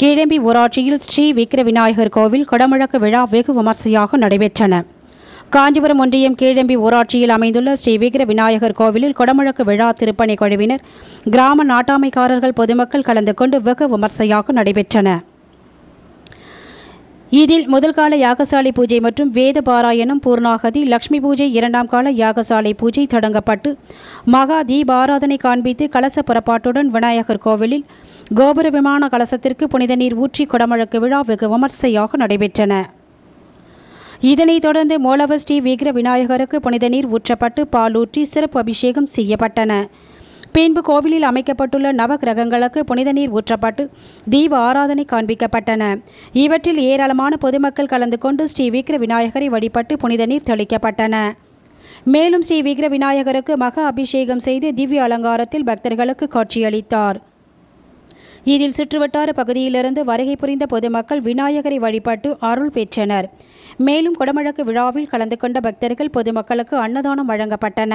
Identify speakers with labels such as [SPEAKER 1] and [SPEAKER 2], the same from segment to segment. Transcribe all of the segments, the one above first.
[SPEAKER 1] கீழம்பி ஊராட்சியில் ஸ்ரீ விக்கிர விநாயகர் கோவில் குடமுழக்கு விழா வெகு விமர்சையாக நடைபெற்றன. காஞ்சிபுரம் ஒன்றியம் கீழம்பி ஊராட்சியில் அமைந்துள்ள ஸ்ரீ விக்கிர விநாயகர் கோவிலில் குடமுழக்கு விழா திருப்பணி குழுவினர் கிராம நாட்டாமைக்காரர்கள் பொதுமக்கள் கலந்து கொண்டு வெகு விமர்சையாக நடைபெற்றன. இதில் முதல் கால யாகசாலை பூஜை மற்றும் வேத பாராயணம் பூர்ணாகதி லக்ஷ்மி பூஜை இரண்டாம் கால யாகசாலை பூஜை தொடங்கப்பட்டு மகா தீபாராதனை காண்பித்து கலச புறப்பாட்டுடன் விநாயகர் கோவிலில் கோபுர விமான கலசத்திற்கு புனித நீர் ஊற்றி குடமழக்கு விழா வெகு விமர்சையாக நடைபெற்றன. இதனைத் தொடர்ந்து மூலவர் ஸ்ரீ விக்ர விநாயகருக்கு புனித நீர் ஊற்றப்பட்டு பாலூற்றி சிறப்பு அபிஷேகம் செய்யப்பட்டன. பின்பு கோவிலில் அமைக்கப்பட்டுள்ள நவ கிரகங்களுக்கு புனித நீர் ஊற்றப்பட்டு தீப ஆராதனை காண்பிக்கப்பட்டன. இவற்றில் ஏராளமான பொதுமக்கள் கலந்து கொண்டு ஸ்ரீ விக்ர விநாயகரை வழிபட்டு புனித நீர் தெளிக்கப்பட்டன. மேலும் ஸ்ரீ விக்ர விநாயகருக்கு மக அபிஷேகம் செய்து திவ்ய அலங்காரத்தில் பக்தர்களுக்கு காட்சியளித்தார். இதில் சுற்றுவட்டார பகுதியிலிருந்து வருகை புரிந்த பொதுமக்கள் விநாயகரை வழிபட்டு அருள் பெற்றனர். மேலும் குடமழக்கு விழாவில் கலந்து கொண்ட பக்தர்கள் பொதுமக்களுக்கு அன்னதானம் வழங்கப்பட்டன.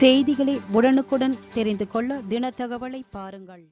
[SPEAKER 1] செய்திகளை உடனுக்குடன் தெரிந்து கொள்ள தினத்தகவலை பாருங்கள்.